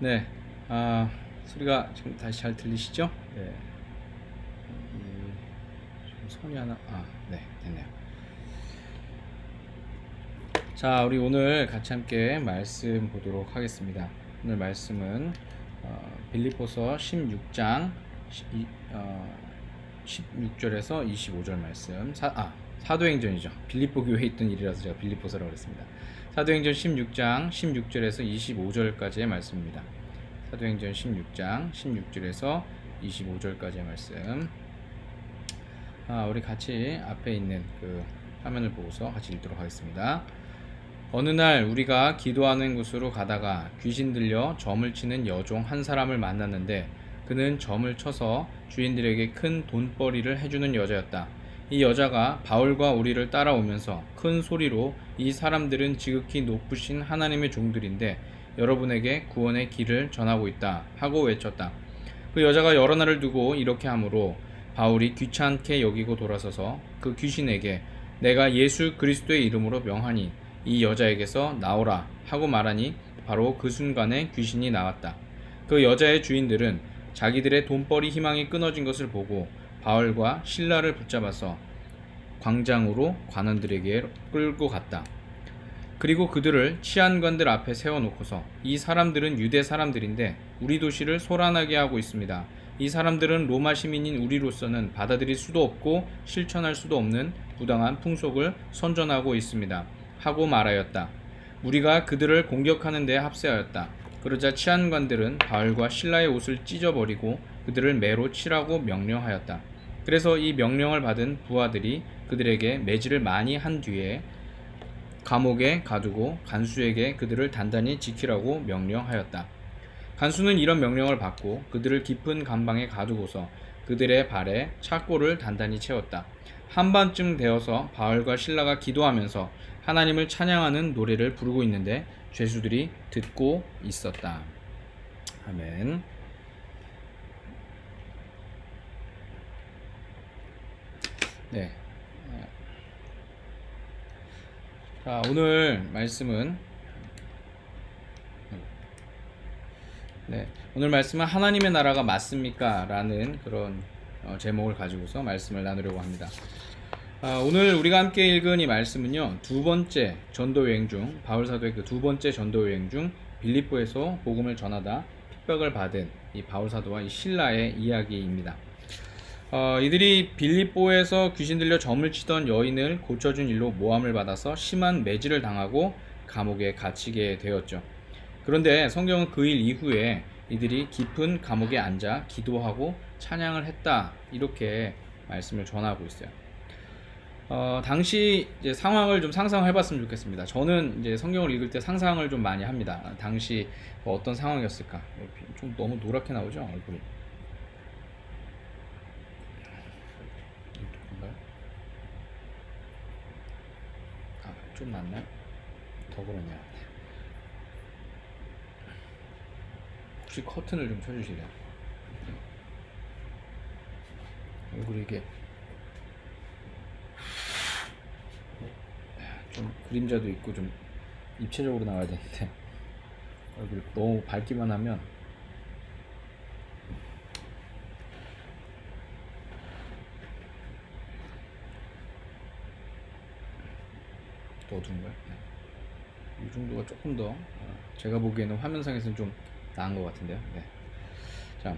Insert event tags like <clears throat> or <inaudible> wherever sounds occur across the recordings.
네, 아, 소리가 지금 다시 잘 들리시죠? 네. 이, 지금 손이 하나, 아, 네, 됐네요. 자, 우리 오늘 같이 함께 말씀 보도록 하겠습니다. 오늘 말씀은 어, 빌립보서 16장 어, 16절에서 25절 말씀. 사, 아, 사도행전이죠. 빌립보 교회에 있던 일이라서 제가 빌립보서라고 그랬습니다. 사도행전 16장 16절에서 25절까지의 말씀입니다. 사도행전 16장 16절에서 25절까지의 말씀. 아, 우리 같이 앞에 있는 그 화면을 보고서 같이 읽도록 하겠습니다. 어느 날 우리가 기도하는 곳으로 가다가 귀신 들려 점을 치는 여종 한 사람을 만났는데 그는 점을 쳐서 주인들에게 큰 돈벌이를 해주는 여자였다. 이 여자가 바울과 우리를 따라오면서 큰 소리로 이 사람들은 지극히 높으신 하나님의 종들인데 여러분에게 구원의 길을 전하고 있다 하고 외쳤다. 그 여자가 여러 날을 두고 이렇게 하므로 바울이 귀찮게 여기고 돌아서서 그 귀신에게 내가 예수 그리스도의 이름으로 명하니 이 여자에게서 나오라 하고 말하니 바로 그 순간에 귀신이 나왔다. 그 여자의 주인들은 자기들의 돈벌이 희망이 끊어진 것을 보고 바울과 신라를 붙잡아서 광장으로 관원들에게 끌고 갔다. 그리고 그들을 치안관들 앞에 세워놓고서 이 사람들은 유대 사람들인데 우리 도시를 소란하게 하고 있습니다. 이 사람들은 로마 시민인 우리로서는 받아들일 수도 없고 실천할 수도 없는 부당한 풍속을 선전하고 있습니다. 하고 말하였다. 우리가 그들을 공격하는 데 합세하였다. 그러자 치안관들은 바울과 신라의 옷을 찢어버리고 그들을 매로 치라고 명령하였다. 그래서 이 명령을 받은 부하들이 그들에게 매질을 많이 한 뒤에 감옥에 가두고 간수에게 그들을 단단히 지키라고 명령하였다. 간수는 이런 명령을 받고 그들을 깊은 감방에 가두고서 그들의 발에 착고를 단단히 채웠다. 한밤쯤 되어서 바울과 신라가 기도하면서 하나님을 찬양하는 노래를 부르고 있는데 죄수들이 듣고 있었다. 아멘. 네. 자, 오늘 말씀은 네. 오늘 말씀은 하나님의 나라가 맞습니까? 라는 그런 어, 제목을 가지고서 말씀을 나누려고 합니다. 아, 오늘 우리가 함께 읽은 이 말씀은요 두 번째 전도 여행 중 바울 사도의 그 두 번째 전도 여행 중 빌립보에서 복음을 전하다 핍박을 받은 이 바울 사도와 이 신라의 이야기입니다. 어, 이들이 빌립보에서 귀신 들려 점을 치던 여인을 고쳐준 일로 모함을 받아서 심한 매질을 당하고 감옥에 갇히게 되었죠. 그런데 성경은 그 일 이후에 이들이 깊은 감옥에 앉아 기도하고 찬양을 했다 이렇게 말씀을 전하고 있어요. 어, 당시 상황을 좀 상상해 봤으면 좋겠습니다. 저는 이제 성경을 읽을 때 상상을 좀 많이 합니다. 당시 뭐 어떤 상황이었을까? 좀 너무 노랗게 나오죠, 얼굴이. 아, 좀 낫나요? 더 그러네요. 혹시 커튼을 좀 쳐주실래요? 얼굴이 이게 좀 그림자도 있고 좀 입체적으로 나와야 되는데 <laughs> 얼굴 너무 밝기만 하면 더 어두운 거야? 네. 이 정도가 조금 더 어, 제가 보기에는 화면상에서는 좀 나은 것 같은데요. 네. 자,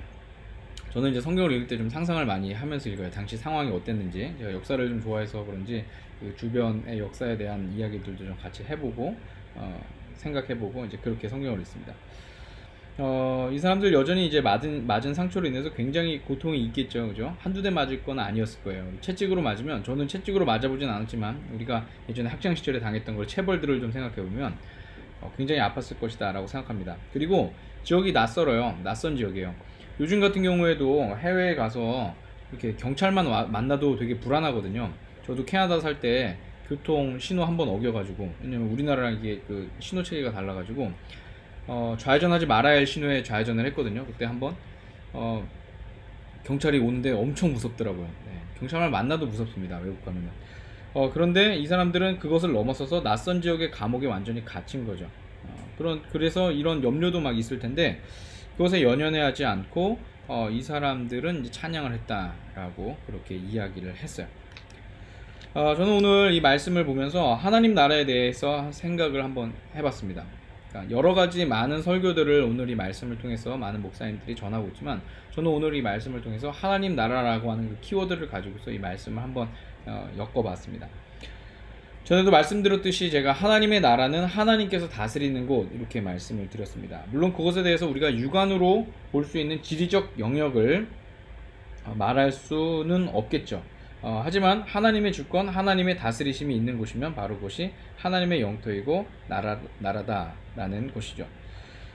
저는 이제 성경을 읽을 때 좀 상상을 많이 하면서 읽어요. 당시 상황이 어땠는지 제가 역사를 좀 좋아해서 그런지 그 주변의 역사에 대한 이야기들도 좀 같이 해보고 어, 생각해보고 이제 그렇게 성경을 읽습니다. 어, 이 사람들 여전히 이제 맞은, 맞은 상처로 인해서 굉장히 고통이 있겠죠. 그죠? 한두 대 맞을 건 아니었을 거예요. 채찍으로 맞으면, 저는 채찍으로 맞아보진 않았지만, 우리가 예전에 학창시절에 당했던 걸 체벌들을 좀 생각해보면, 어, 굉장히 아팠을 것이다 라고 생각합니다. 그리고 지역이 낯설어요. 낯선 지역이에요. 요즘 같은 경우에도 해외에 가서 이렇게 경찰만 와, 만나도 되게 불안하거든요. 저도 캐나다 살 때 교통 신호 한 번 어겨가지고 왜냐면 우리나라랑 이게 그 신호 체계가 달라가지고 어, 좌회전하지 말아야 할 신호에 좌회전을 했거든요. 그때 한번 어, 경찰이 오는데 엄청 무섭더라고요. 네, 경찰을 만나도 무섭습니다. 외국 가면은. 어, 그런데 이 사람들은 그것을 넘어서서 낯선 지역의 감옥에 완전히 갇힌 거죠. 어, 그런 그래서 이런 염려도 막 있을 텐데 그것에 연연해하지 않고 어, 이 사람들은 이제 찬양을 했다라고 그렇게 이야기를 했어요. 어, 저는 오늘 이 말씀을 보면서 하나님 나라에 대해서 생각을 한번 해봤습니다. 그러니까 여러 가지 많은 설교들을 오늘 이 말씀을 통해서 많은 목사님들이 전하고 있지만 저는 오늘 이 말씀을 통해서 하나님 나라라고 하는 그 키워드를 가지고서 이 말씀을 한번 어, 엮어봤습니다. 전에도 말씀드렸듯이 제가 하나님의 나라는 하나님께서 다스리는 곳 이렇게 말씀을 드렸습니다. 물론 그것에 대해서 우리가 육안으로 볼 수 있는 지리적 영역을 어, 말할 수는 없겠죠. 어, 하지만 하나님의 주권, 하나님의 다스리심이 있는 곳이면 바로 그것이 하나님의 영토이고 나라, 나라다라는 곳이죠.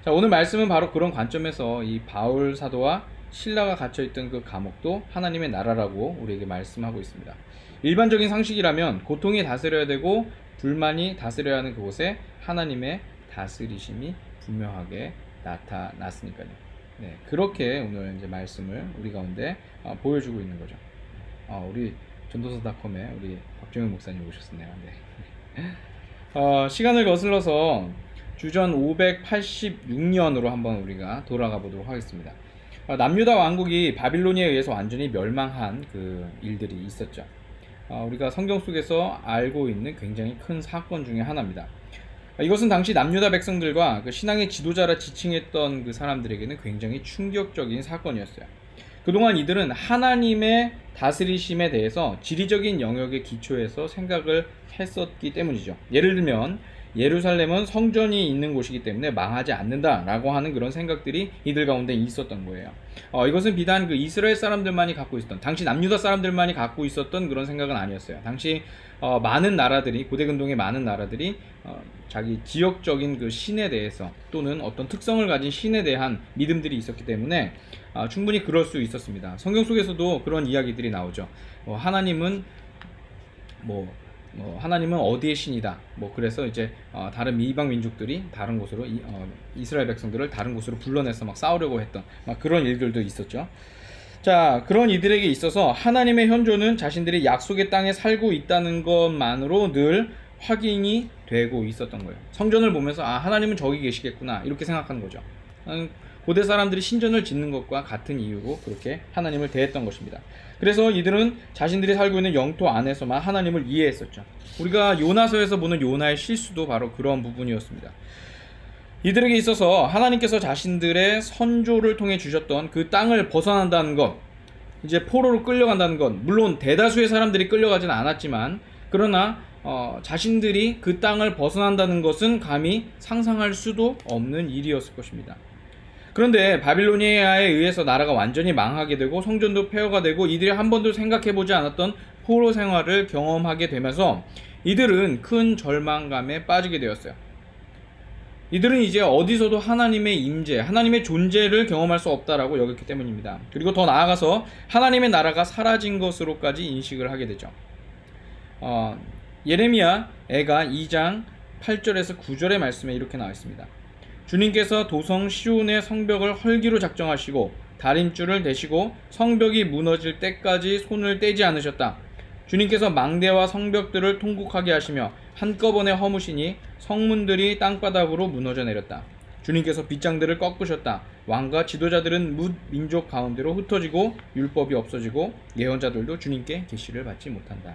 자, 오늘 말씀은 바로 그런 관점에서 이 바울 사도와 신라가 갇혀있던 그 감옥도 하나님의 나라라고 우리에게 말씀하고 있습니다. 일반적인 상식이라면 고통이 다스려야 되고 불만이 다스려야 하는 그곳에 하나님의 다스리심이 분명하게 나타났으니까요. 네, 그렇게 오늘 이제 말씀을 우리 가운데 어, 보여주고 있는 거죠. 어, 우리 전도서닷컴에 우리 박정현 목사님 오셨었네요. 네. <laughs> 어, 시간을 거슬러서 주전 586년으로 한번 우리가 돌아가 보도록 하겠습니다. 어, 남유다 왕국이 바빌로니에 의해서 완전히 멸망한 그 일들이 있었죠. 어, 우리가 성경 속에서 알고 있는 굉장히 큰 사건 중의 하나입니다. 이것은 당시 남유다 백성들과 그 신앙의 지도자라 지칭했던 그 사람들에게는 굉장히 충격적인 사건이었어요. 그동안 이들은 하나님의 다스리심에 대해서 지리적인 영역의 기초에서 생각을 했었기 때문이죠. 예를 들면 예루살렘은 성전이 있는 곳이기 때문에 망하지 않는다라고 하는 그런 생각들이 이들 가운데 있었던 거예요. 어, 이것은 비단 그 이스라엘 사람들만이 갖고 있었던, 당시 남유다 사람들만이 갖고 있었던 그런 생각은 아니었어요. 당시 어, 많은 나라들이 고대 근동의 많은 나라들이 어, 자기 지역적인 그 신에 대해서 또는 어떤 특성을 가진 신에 대한 믿음들이 있었기 때문에 어, 충분히 그럴 수 있었습니다. 성경 속에서도 그런 이야기들이 나오죠. 어, 하나님은 뭐, 뭐 하나님은 어디의 신이다. 뭐 그래서 이제 어, 다른 이방 민족들이 다른 곳으로 이, 어, 이스라엘 백성들을 다른 곳으로 불러내서 막 싸우려고 했던 막 그런 일들도 있었죠. 자, 그런 이들에게 있어서 하나님의 현존은 자신들이 약속의 땅에 살고 있다는 것만으로 늘 확인이 되고 있었던 거예요. 성전을 보면서 아 하나님은 저기 계시겠구나 이렇게 생각하는 거죠. 고대 사람들이 신전을 짓는 것과 같은 이유로 그렇게 하나님을 대했던 것입니다. 그래서 이들은 자신들이 살고 있는 영토 안에서만 하나님을 이해했었죠. 우리가 요나서에서 보는 요나의 실수도 바로 그런 부분이었습니다. 이들에게 있어서 하나님께서 자신들의 선조를 통해 주셨던 그 땅을 벗어난다는 것, 이제 포로로 끌려간다는 것, 물론 대다수의 사람들이 끌려가지는 않았지만, 그러나 어, 자신들이 그 땅을 벗어난다는 것은 감히 상상할 수도 없는 일이었을 것입니다. 그런데 바빌로니아에 의해서 나라가 완전히 망하게 되고 성전도 폐허가 되고 이들이 한 번도 생각해보지 않았던 포로 생활을 경험하게 되면서 이들은 큰 절망감에 빠지게 되었어요. 이들은 이제 어디서도 하나님의 임재, 하나님의 존재를 경험할 수 없다라고 여겼기 때문입니다. 그리고 더 나아가서 하나님의 나라가 사라진 것으로까지 인식을 하게 되죠. 어, 예레미야 애가 2장 8절에서 9절의 말씀에 이렇게 나와 있습니다. 주님께서 도성 시온의 성벽을 헐기로 작정하시고 다림줄을 대시고 성벽이 무너질 때까지 손을 떼지 않으셨다. 주님께서 망대와 성벽들을 통곡하게 하시며 한꺼번에 허무시니 성문들이 땅바닥으로 무너져 내렸다. 주님께서 빗장들을 꺾으셨다. 왕과 지도자들은 뭇 민족 가운데로 흩어지고 율법이 없어지고 예언자들도 주님께 계시를 받지 못한다.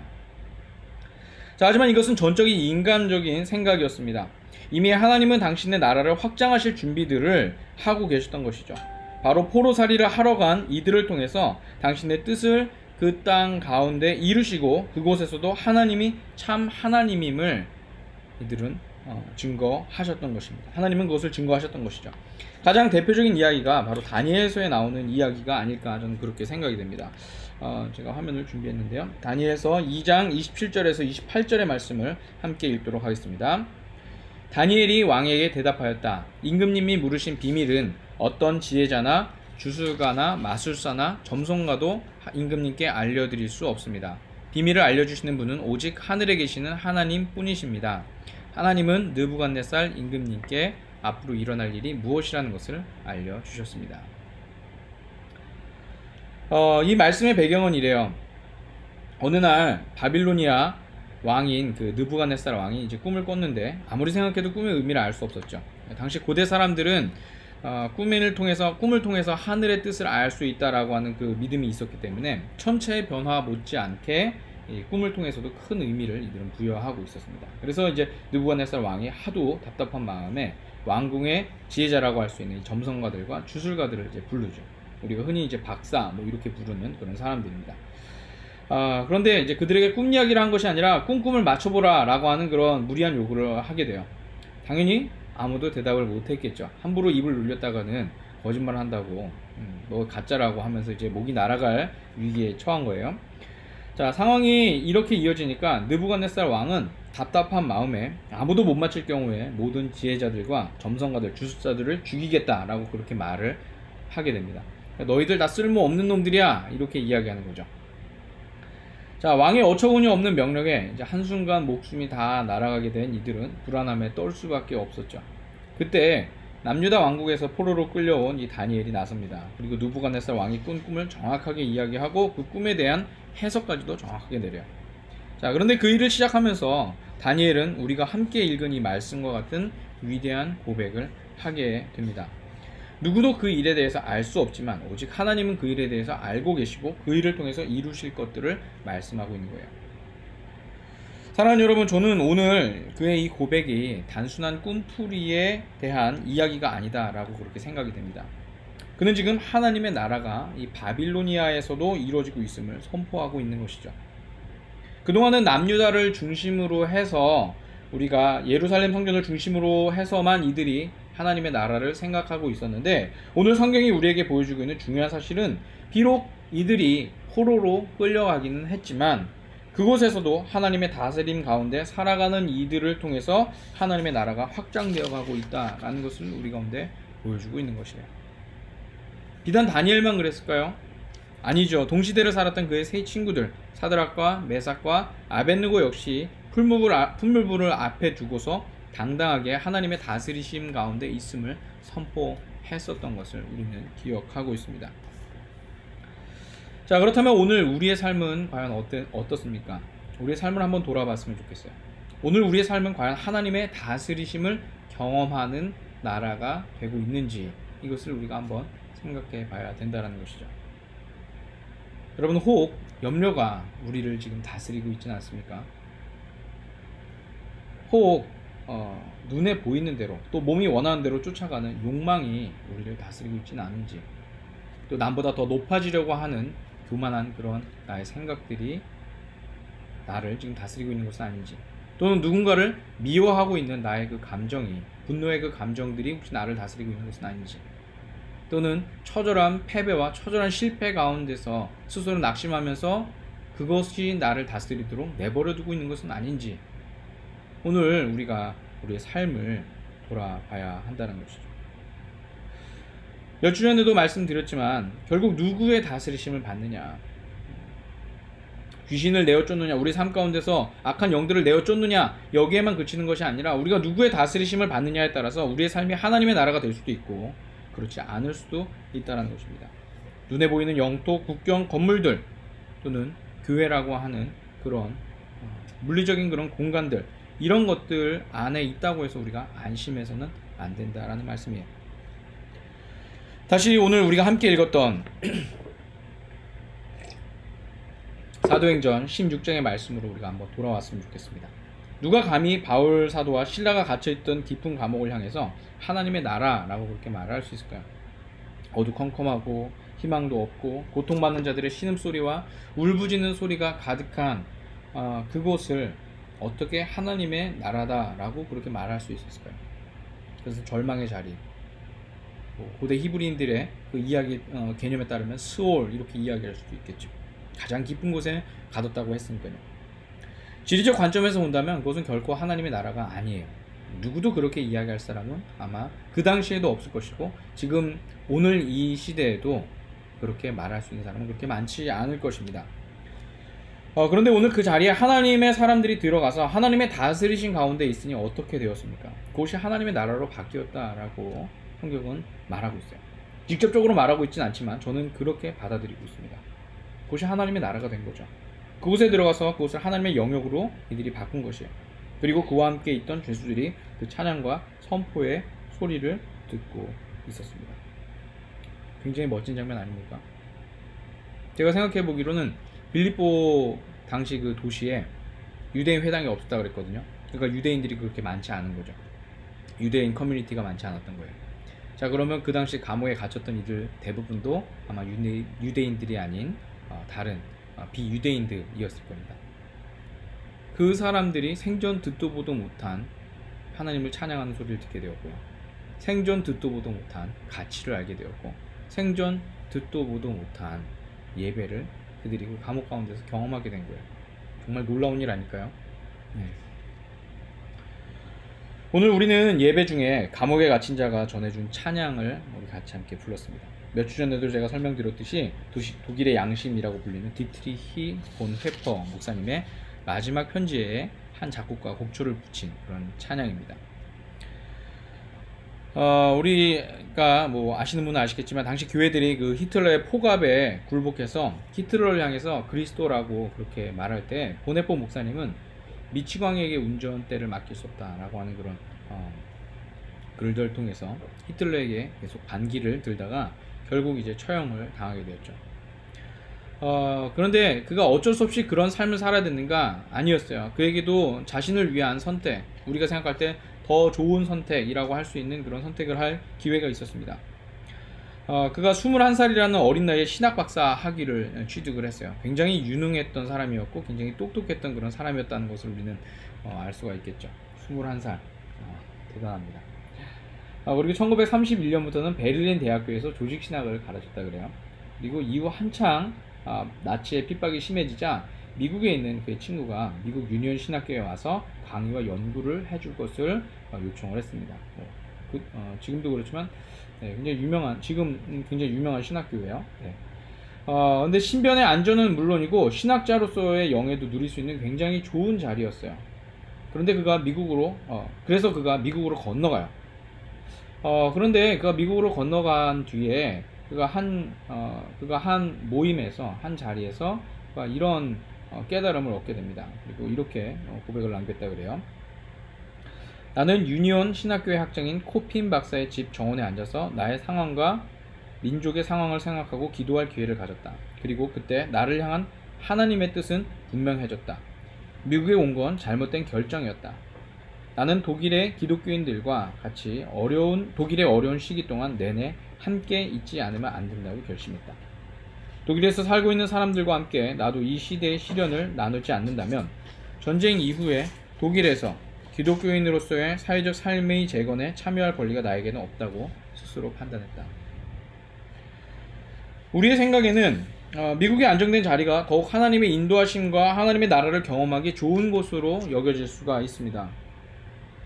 자, 하지만 이것은 전적인 인간적인 생각이었습니다. 이미 하나님은 당신의 나라를 확장하실 준비들을 하고 계셨던 것이죠. 바로 포로살이를 하러 간 이들을 통해서 당신의 뜻을 그 땅 가운데 이루시고 그곳에서도 하나님이 참 하나님임을 이들은 어, 증거하셨던 것입니다. 하나님은 그것을 증거하셨던 것이죠. 가장 대표적인 이야기가 바로 다니엘서에 나오는 이야기가 아닐까 저는 그렇게 생각이 됩니다. 어, 제가 화면을 준비했는데요. 다니엘서 2장 27절에서 28절의 말씀을 함께 읽도록 하겠습니다. 다니엘이 왕에게 대답하였다. 임금님이 물으신 비밀은 어떤 지혜자나 주술가나 마술사나 점성가도 임금님께 알려드릴 수 없습니다. 비밀을 알려주시는 분은 오직 하늘에 계시는 하나님 뿐이십니다. 하나님은 느부갓네살 임금님께 앞으로 일어날 일이 무엇이라는 것을 알려주셨습니다. 어, 이 말씀의 배경은 이래요. 어느 날 바빌로니아 왕인 그 느부갓네살 왕이 이제 꿈을 꿨는데 아무리 생각해도 꿈의 의미를 알 수 없었죠. 당시 고대 사람들은 어, 꿈을 통해서 꿈을 통해서 하늘의 뜻을 알 수 있다라고 하는 그 믿음이 있었기 때문에 천체의 변화 못지않게 이 꿈을 통해서도 큰 의미를 이들은 부여하고 있었습니다. 그래서 이제 느부갓네살 왕이 하도 답답한 마음에 왕궁의 지혜자라고 할 수 있는 점성가들과 주술가들을 이제 부르죠. 우리가 흔히 이제 박사 뭐 이렇게 부르는 그런 사람들입니다. 아, 그런데 이제 그들에게 꿈 이야기를 한 것이 아니라 꿈꿈을 맞춰보라 라고 하는 그런 무리한 요구를 하게 돼요. 당연히 아무도 대답을 못했겠죠. 함부로 입을 눌렸다가는 거짓말을 한다고 음, 뭐 가짜라고 하면서 이제 목이 날아갈 위기에 처한 거예요. 자 상황이 이렇게 이어지니까 느부갓네살 왕은 답답한 마음에 아무도 못 맞힐 경우에 모든 지혜자들과 점성가들 주술자들을 죽이겠다라고 그렇게 말을 하게 됩니다. 너희들 다 쓸모없는 놈들이야 이렇게 이야기하는 거죠. 자 왕의 어처구니 없는 명령에 이제 한순간 목숨이 다 날아가게 된 이들은 불안함에 떨 수밖에 없었죠. 그때 남유다 왕국에서 포로로 끌려온 이 다니엘이 나섭니다. 그리고 누부갓네살 왕이 꾼 꿈을 정확하게 이야기하고 그 꿈에 대한 해석까지도 정확하게 내려요. 자 그런데 그 일을 시작하면서 다니엘은 우리가 함께 읽은 이 말씀과 같은 위대한 고백을 하게 됩니다. 누구도 그 일에 대해서 알 수 없지만 오직 하나님은 그 일에 대해서 알고 계시고 그 일을 통해서 이루실 것들을 말씀하고 있는 거예요. 사랑하는 여러분, 저는 오늘 그의 이 고백이 단순한 꿈풀이에 대한 이야기가 아니다라고 그렇게 생각이 됩니다. 그는 지금 하나님의 나라가 이 바빌로니아에서도 이루어지고 있음을 선포하고 있는 것이죠. 그동안은 남유다를 중심으로 해서 우리가 예루살렘 성전을 중심으로 해서만 이들이 하나님의 나라를 생각하고 있었는데 오늘 성경이 우리에게 보여주고 있는 중요한 사실은 비록 이들이 포로로 끌려가기는 했지만 그곳에서도 하나님의 다스림 가운데 살아가는 이들을 통해서 하나님의 나라가 확장되어 가고 있다라는 것을 우리 가운데 보여주고 있는 것이에요. 비단 다니엘만 그랬을까요? 아니죠. 동시대를 살았던 그의 세 친구들 사드락과 메삭과 아벤느고 역시 풀무불, 풀물불을 앞에 두고서 당당하게 하나님의 다스리심 가운데 있음을 선포했었던 것을 우리는 기억하고 있습니다. 자 그렇다면 오늘 우리의 삶은 과연 어때, 어떻습니까? 우리의 삶을 한번 돌아봤으면 좋겠어요. 오늘 우리의 삶은 과연 하나님의 다스리심을 경험하는 나라가 되고 있는지 이것을 우리가 한번 생각해 봐야 된다는 것이죠. 여러분 혹 염려가 우리를 지금 다스리고 있지는 않습니까? 혹 어, 눈에 보이는 대로 또 몸이 원하는 대로 쫓아가는 욕망이 우리를 다스리고 있지는 않은지 또 남보다 더 높아지려고 하는 교만한 그런 나의 생각들이 나를 지금 다스리고 있는 것은 아닌지 또는 누군가를 미워하고 있는 나의 그 감정이 분노의 그 감정들이 혹시 나를 다스리고 있는 것은 아닌지 또는 처절한 패배와 처절한 실패 가운데서 스스로 낙심하면서 그것이 나를 다스리도록 내버려 두고 있는 것은 아닌지 오늘 우리가 우리의 삶을 돌아봐야 한다는 것이죠. 몇주 전에도 말씀드렸지만 결국 누구의 다스리심을 받느냐 귀신을 내어 쫓느냐 우리 삶 가운데서 악한 영들을 내어 쫓느냐 여기에만 그치는 것이 아니라 우리가 누구의 다스리심을 받느냐에 따라서 우리의 삶이 하나님의 나라가 될 수도 있고 그렇지 않을 수도 있다는 것입니다. 눈에 보이는 영토, 국경, 건물들 또는 교회라고 하는 그런 어, 물리적인 그런 공간들 이런 것들 안에 있다고 해서 우리가 안심해서는 안 된다라는 말씀이에요. 다시 오늘 우리가 함께 읽었던 <clears throat> 사도행전 16장의 말씀으로 우리가 한번 돌아왔으면 좋겠습니다. 누가 감히 바울 사도와 신라가 갇혀있던 깊은 감옥을 향해서 하나님의 나라라고 그렇게 말할 수 있을까요? 어두컴컴하고 희망도 없고 고통받는 자들의 신음소리와 울부짖는 소리가 가득한 어, 그곳을 어떻게 하나님의 나라다라고 그렇게 말할 수 있었을까요? 그래서 절망의 자리. 뭐 고대 히브리인들의 그 이야기 어, 개념에 따르면 스올 이렇게 이야기할 수도 있겠죠. 가장 깊은 곳에 가뒀다고 했으니까요. 지리적 관점에서 본다면 그것은 결코 하나님의 나라가 아니에요. 누구도 그렇게 이야기할 사람은 아마 그 당시에도 없을 것이고 지금 오늘 이 시대에도 그렇게 말할 수 있는 사람은 그렇게 많지 않을 것입니다. 어, 그런데 오늘 그 자리에 하나님의 사람들이 들어가서 하나님의 다스리신 가운데 있으니 어떻게 되었습니까? 그것이 하나님의 나라로 바뀌었다라고 성경은 말하고 있어요. 직접적으로 말하고 있진 않지만 저는 그렇게 받아들이고 있습니다. 그것이 하나님의 나라가 된 거죠. 그곳에 들어가서 그것을 하나님의 영역으로 이들이 바꾼 것이에요. 그리고 그와 함께 있던 죄수들이 그 찬양과 선포에 소리를 듣고 있었습니다. 굉장히 멋진 장면 아닙니까? 제가 생각해 보기로는 빌립보 당시 그 도시에 유대인 회당이 없었다 그랬거든요. 그러니까 유대인들이 그렇게 많지 않은 거죠. 유대인 커뮤니티가 많지 않았던 거예요. 자 그러면 그 당시 감옥에 갇혔던 이들 대부분도 아마 유대, 유대인들이 아닌 어, 다른 어, 비유대인들이었을 겁니다. 그 사람들이 생전 듣도 보도 못한 하나님을 찬양하는 소리를 듣게 되었고요. 생전 듣도 보도 못한 가치를 알게 되었고 생전 듣도 보도 못한 예배를 그들이 그 감옥 가운데서 경험하게 된 거예요. 정말 놀라운 일 아닐까요? 네. 오늘 우리는 예배 중에 감옥에 갇힌 자가 전해준 찬양을 우리 같이 함께 불렀습니다. 몇 주 전에도 제가 설명드렸듯이 독일의 양심이라고 불리는 디트리히 본 회퍼 목사님의 마지막 편지에 한 작곡가 곡초를 붙인 그런 찬양입니다. 어, 우리가 뭐 아시는 분은 아시겠지만 당시 교회들이 그 히틀러의 포갑에 굴복해서 히틀러를 향해서 그리스도라고 그렇게 말할 때 보네포 목사님은 미치광에게 운전대를 맡길 수 없다라고 하는 그런 어, 글들 통해서 히틀러에게 계속 반기를 들다가 결국 이제 처형을 당하게 되었죠. 어, 그런데 그가 어쩔 수 없이 그런 삶을 살아야 됐는가? 아니었어요. 그에게도 자신을 위한 선택, 우리가 생각할 때 더 좋은 선택이라고 할 수 있는 그런 선택을 할 기회가 있었습니다. 어, 그가 21살이라는 어린 나이에 신학 박사 학위를 취득을 했어요. 굉장히 유능했던 사람이었고 굉장히 똑똑했던 그런 사람이었다는 것을 우리는 어, 알 수가 있겠죠. 21살. 어, 대단합니다. 아, 그리고 1931년부터는 베를린 대학교에서 조직 신학을 가르쳤다 그래요. 그리고 이후 한창 아, 나치의 핍박이 심해지자 미국에 있는 그의 친구가 미국 유니온 신학교에 와서 강의와 연구를 해줄 것을 어, 요청을 했습니다. 뭐, 그, 어, 지금도 그렇지만 네, 굉장히 유명한 지금 굉장히 유명한 신학교예요. 네. 어, 근데 신변의 안전은 물론이고 신학자로서의 영예도 누릴 수 있는 굉장히 좋은 자리였어요. 그런데 그가 미국으로 어, 그래서 그가 미국으로 건너가요. 어, 그런데 그가 미국으로 건너간 뒤에 그가 한 어, 그가 한 모임에서 한 자리에서 이런 어, 깨달음을 얻게 됩니다. 그리고 이렇게 어, 고백을 남겼다 그래요. 나는 유니온 신학교의 학장인 코핀 박사의 집 정원에 앉아서 나의 상황과 민족의 상황을 생각하고 기도할 기회를 가졌다. 그리고 그때 나를 향한 하나님의 뜻은 분명해졌다. 미국에 온 건 잘못된 결정이었다. 나는 독일의 기독교인들과 같이 어려운 독일의 어려운 시기 동안 내내 함께 있지 않으면 안 된다고 결심했다. 독일에서 살고 있는 사람들과 함께 나도 이 시대의 시련을 나누지 않는다면 전쟁 이후에 독일에서 기독교인으로서의 사회적 삶의 재건에 참여할 권리가 나에게는 없다고 스스로 판단했다. 우리의 생각에는 어, 미국의 안정된 자리가 더욱 하나님의 인도하심과 하나님의 나라를 경험하기 좋은 곳으로 여겨질 수가 있습니다.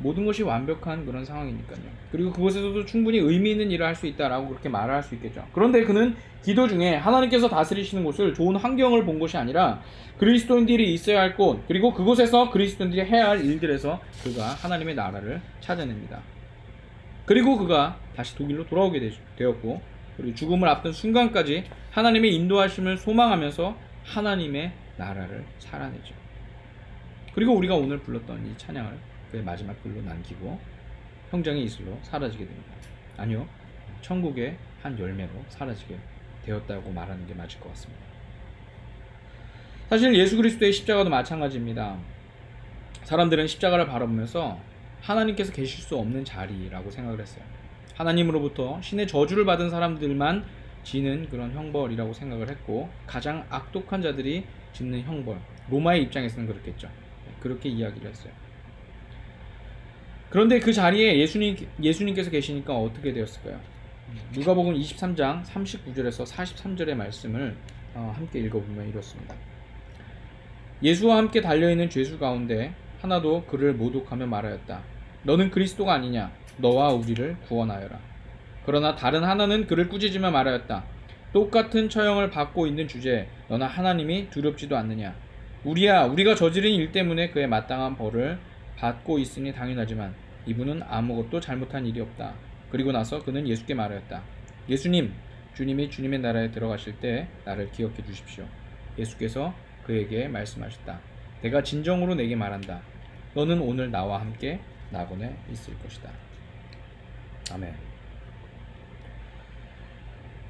모든 것이 완벽한 그런 상황이니까요. 그리고 그곳에서도 충분히 의미 있는 일을 할 수 있다라고 그렇게 말을 할 수 있겠죠. 그런데 그는 기도 중에 하나님께서 다스리시는 곳을 좋은 환경을 본 것이 아니라 그리스도인들이 있어야 할 곳, 그리고 그곳에서 그리스도인들이 해야 할 일들에서 그가 하나님의 나라를 찾아냅니다. 그리고 그가 다시 독일로 돌아오게 되었고, 그리고 죽음을 앞둔 순간까지 하나님의 인도하심을 소망하면서 하나님의 나라를 살아내죠. 그리고 우리가 오늘 불렀던 이 찬양을 그의 마지막 글로 남기고 형장의 이슬로 사라지게 됩니다. 아니요. 천국의 한 열매로 사라지게 되었다고 말하는 게 맞을 것 같습니다. 사실 예수 그리스도의 십자가도 마찬가지입니다. 사람들은 십자가를 바라보면서 하나님께서 계실 수 없는 자리라고 생각을 했어요. 하나님으로부터 신의 저주를 받은 사람들만 지는 그런 형벌이라고 생각을 했고 가장 악독한 자들이 짓는 형벌 로마의 입장에서는 그렇겠죠. 그렇게 이야기를 했어요. 그런데 그 자리에 예수님, 예수님께서 계시니까 어떻게 되었을까요? 누가복음 23장 39절에서 43절의 말씀을 어, 함께 읽어보면 이렇습니다. 예수와 함께 달려있는 죄수 가운데 하나도 그를 모독하며 말하였다. 너는 그리스도가 아니냐? 너와 우리를 구원하여라. 그러나 다른 하나는 그를 꾸짖으며 말하였다. 똑같은 처형을 받고 있는 주제에 너나 하나님이 두렵지도 않느냐? 우리야, 우리가 저지른 일 때문에 그의 마땅한 벌을 받고 있으니 당연하지만 이분은 아무것도 잘못한 일이 없다. 그리고 나서 그는 예수께 말하였다. 예수님, 주님이 주님의 나라에 들어가실 때 나를 기억해 주십시오. 예수께서 그에게 말씀하셨다. 내가 진정으로 내게 말한다. 너는 오늘 나와 함께 낙원에 있을 것이다. 아멘.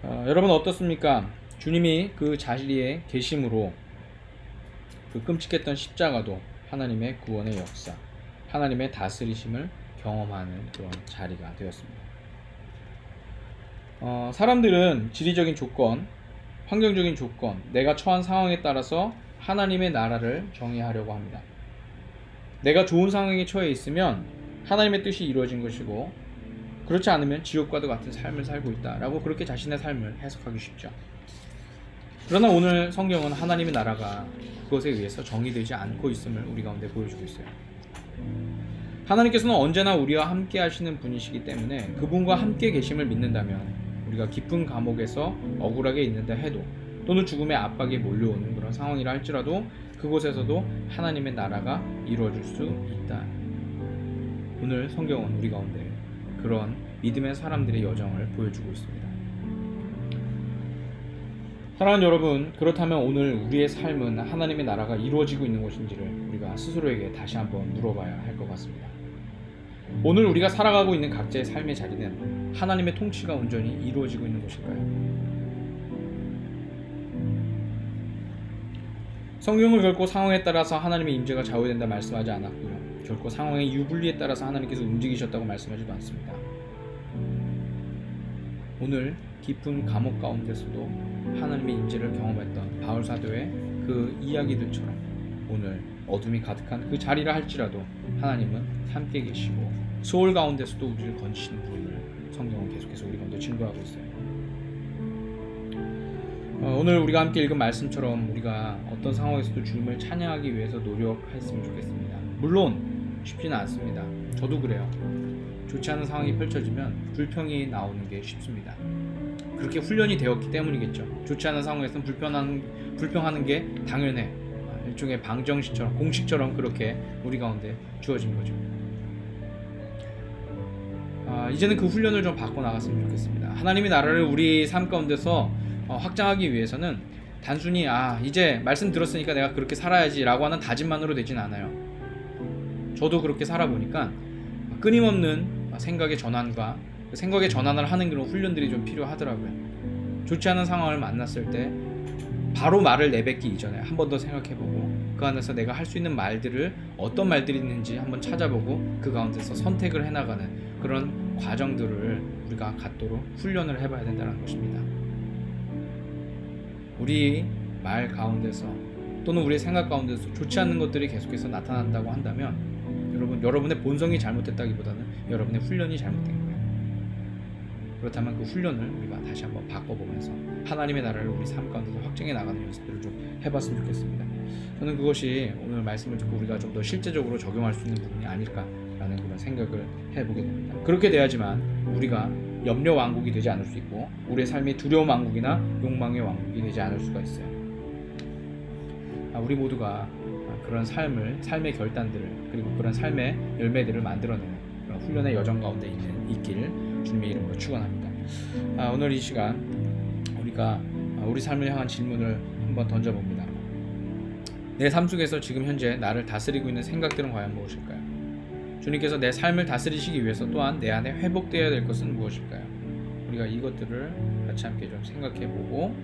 어, 여러분 어떻습니까? 주님이 그 자리에 계심으로 그 끔찍했던 십자가도 하나님의 구원의 역사, 하나님의 다스리심을 경험하는 그런 자리가 되었습니다. 어, 사람들은 지리적인 조건, 환경적인 조건, 내가 처한 상황에 따라서 하나님의 나라를 정의하려고 합니다. 내가 좋은 상황에 처해 있으면 하나님의 뜻이 이루어진 것이고 그렇지 않으면 지옥과도 같은 삶을 살고 있다라고 그렇게 자신의 삶을 해석하기 쉽죠. 그러나 오늘 성경은 하나님의 나라가 그것에 의해서 정의되지 않고 있음을 우리 가운데 보여주고 있어요. 하나님께서는 언제나 우리와 함께 하시는 분이시기 때문에 그분과 함께 계심을 믿는다면 우리가 깊은 감옥에서 억울하게 있는다 해도 또는 죽음의 압박이 몰려오는 그런 상황이라 할지라도 그곳에서도 하나님의 나라가 이루어질 수 있다. 오늘 성경은 우리 가운데 그런 믿음의 사람들의 여정을 보여주고 있습니다. 사랑하는 여러분, 그렇다면 오늘 우리의 삶은 하나님의 나라가 이루어지고 있는 것인지를 우리가 스스로에게 다시 한번 물어봐야 할 것 같습니다. 오늘 우리가 살아가고 있는 각자의 삶의 자리는 하나님의 통치가 온전히 이루어지고 있는 것일까요? 성경을 결코 상황에 따라서 하나님의 임재가 좌우된다 말씀하지 않았고요. 결코 상황의 유불리에 따라서 하나님께서 움직이셨다고 말씀하지도 않습니다. 오늘 깊은 감옥 가운데서도 하나님의 임재를 경험했던 바울 사도의 그 이야기들처럼 오늘 어둠이 가득한 그 자리라 할지라도 하나님은 함께 계시고 소울 가운데서도 우리를 건지시는 분을 성경은 계속해서 우리 가운데 증거하고 있어요. 어, 오늘 우리가 함께 읽은 말씀처럼 우리가 어떤 상황에서도 주님을 찬양하기 위해서 노력했으면 좋겠습니다. 물론 쉽지는 않습니다. 저도 그래요. 좋지 않은 상황이 펼쳐지면 불평이 나오는 게 쉽습니다. 그렇게 훈련이 되었기 때문이겠죠. 좋지 않은 상황에서는 불편한 불평하는 게 당연해. 아, 일종의 방정식처럼 공식처럼 그렇게 우리 가운데 주어진 거죠. 아, 이제는 그 훈련을 좀 바꿔 나갔으면 좋겠습니다. 하나님의 나라를 우리 삶 가운데서 어, 확장하기 위해서는 단순히 아 이제 말씀 들었으니까 내가 그렇게 살아야지라고 하는 다짐만으로 되진 않아요. 저도 그렇게 살아보니까 끊임없는 생각의 전환과 그 생각의 전환을 하는 그런 훈련들이 좀 필요하더라고요. 좋지 않은 상황을 만났을 때 바로 말을 내뱉기 이전에 한 번 더 생각해보고 그 안에서 내가 할 수 있는 말들을 어떤 말들이 있는지 한번 찾아보고 그 가운데서 선택을 해나가는 그런 과정들을 우리가 갖도록 훈련을 해봐야 된다는 것입니다. 우리 말 가운데서 또는 우리의 생각 가운데서 좋지 않는 것들이 계속해서 나타난다고 한다면 여러분 여러분의 본성이 잘못됐다기보다는 여러분의 훈련이 잘못된 거예요. 그렇다면 그 훈련을 우리가 다시 한번 바꿔보면서 하나님의 나라를 우리 삶 가운데서 확정해 나가는 연습들을 좀 해봤으면 좋겠습니다. 저는 그것이 오늘 말씀을 듣고 우리가 좀 더 실제적으로 적용할 수 있는 부분이 아닐까라는 그런 생각을 해보게 됩니다. 그렇게 돼야지만 우리가 염려 왕국이 되지 않을 수 있고 우리의 삶이 두려움 왕국이나 욕망의 왕국이 되지 않을 수가 있어요. 아, 우리 모두가 그런 삶을 삶의 결단들을 그리고 그런 삶의 열매들을 만들어내는 훈련의 여정 가운데 있는 있기를 주님의 이름으로 축원합니다. 아, 오늘 이 시간 우리가 우리 삶을 향한 질문을 한번 던져봅니다. 내 삶 속에서 지금 현재 나를 다스리고 있는 생각들은 과연 무엇일까요? 주님께서 내 삶을 다스리시기 위해서 또한 내 안에 회복되어야 될 것은 무엇일까요? 우리가 이것들을 같이 함께 좀 생각해 보고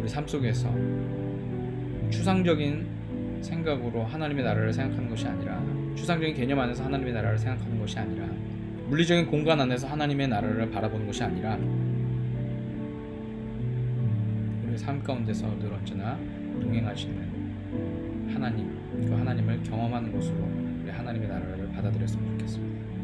우리 삶 속에서 추상적인 생각으로 하나님의 나라를 생각하는 것이 아니라 추상적인 개념 안에서 하나님의 나라를 생각하는 것이 아니라 물리적인 공간 안에서 하나님의 나라를 바라보는 것이 아니라 우리 삶 가운데서 늘 언제나 동행하시는 하나님 그 하나님을 경험하는 것으로 우리 하나님의 나라를 받아들였으면 좋겠습니다.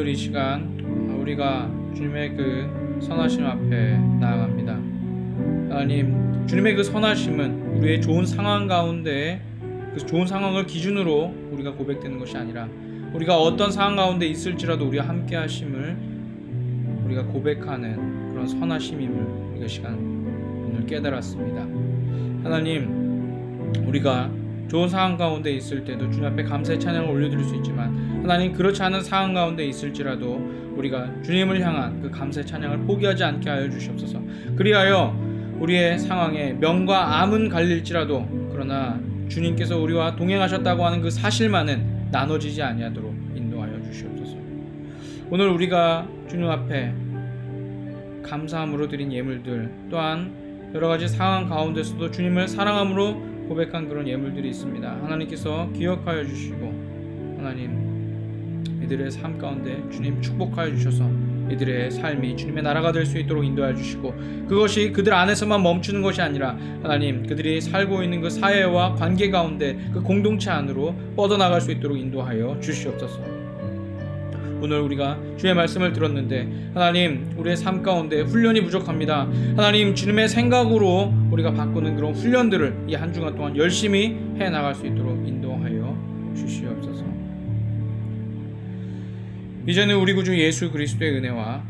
오늘 이 시간 우리가 주님의 그 선하심 앞에 나아갑니다. 하나님, 주님의 그 선하심은 우리의 좋은 상황 가운데 그 좋은 상황을 기준으로 우리가 고백되는 것이 아니라 우리가 어떤 상황 가운데 있을지라도 우리와 함께 하심을 우리가 고백하는 그런 선하심임을 우리가 시간 오늘 깨달았습니다. 하나님, 우리가 좋은 상황 가운데 있을 때도 주님 앞에 감사의 찬양을 올려드릴 수 있지만 하나님 그렇지 않은 상황 가운데 있을지라도 우리가 주님을 향한 그 감사의 찬양을 포기하지 않게 하여 주시옵소서. 그리하여 우리의 상황에 명과 암은 갈릴지라도 그러나 주님께서 우리와 동행하셨다고 하는 그 사실만은 나눠지지 아니하도록 인도하여 주시옵소서. 오늘 우리가 주님 앞에 감사함으로 드린 예물들 또한 여러 가지 상황 가운데서도 주님을 사랑함으로 고백한 그런 예물들이 있습니다. 하나님께서 기억하여 주시고 하나님 이들의 삶 가운데 주님 축복하여 주셔서 이들의 삶이 주님의 나라가 될 수 있도록 인도하여 주시고 그것이 그들 안에서만 멈추는 것이 아니라 하나님 그들이 살고 있는 그 사회와 관계 가운데 그 공동체 안으로 뻗어나갈 수 있도록 인도하여 주시옵소서. 오늘 우리가 주의 말씀을 들었는데 하나님 우리의 삶 가운데 훈련이 부족합니다. 하나님 주님의 생각으로 우리가 바꾸는 그런 훈련들을 이 한 주간 동안 열심히 해 나갈 수 있도록 인도하여 주시옵소서. 이제는 우리 구주 예수 그리스도의 은혜와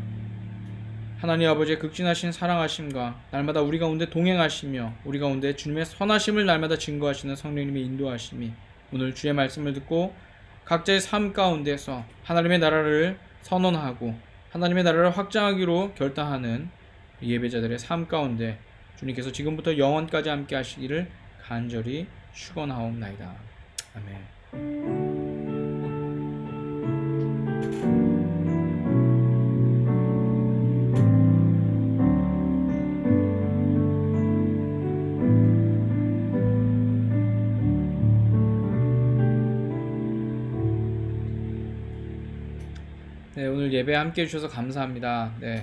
하나님 아버지의 극진하신 사랑하심과 날마다 우리 가운데 동행하시며 우리 가운데 주님의 선하심을 날마다 증거하시는 성령님의 인도하심이 오늘 주의 말씀을 듣고 각자의 삶 가운데서 하나님의 나라를 선언하고 하나님의 나라를 확장하기로 결단하는 예배자들의 삶 가운데 주님께서 지금부터 영원까지 함께 하시기를 간절히 축원하옵나이다. 아멘. 예배 함께 해주셔서 감사합니다. 네,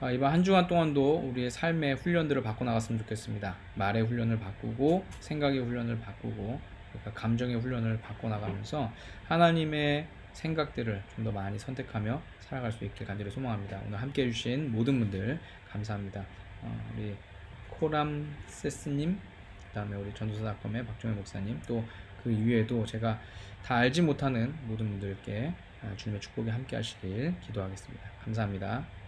아, 이번 한 주간 동안도 우리의 삶의 훈련들을 바꿔 나갔으면 좋겠습니다. 말의 훈련을 바꾸고, 생각의 훈련을 바꾸고, 그러니까 감정의 훈련을 바꿔 나가면서 하나님의 생각들을 좀 더 많이 선택하며 살아갈 수 있길 간절히 소망합니다. 오늘 함께 해주신 모든 분들 감사합니다. 어, 우리 코람세스님, 그 다음에 우리 전도사닷컴의 박종현 목사님, 또 그 이외에도 제가 다 알지 못하는 모든 분들께 아, 주님의 축복이 함께 하시길 기도하겠습니다. 감사합니다.